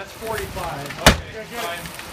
that's 45. Okay, fine.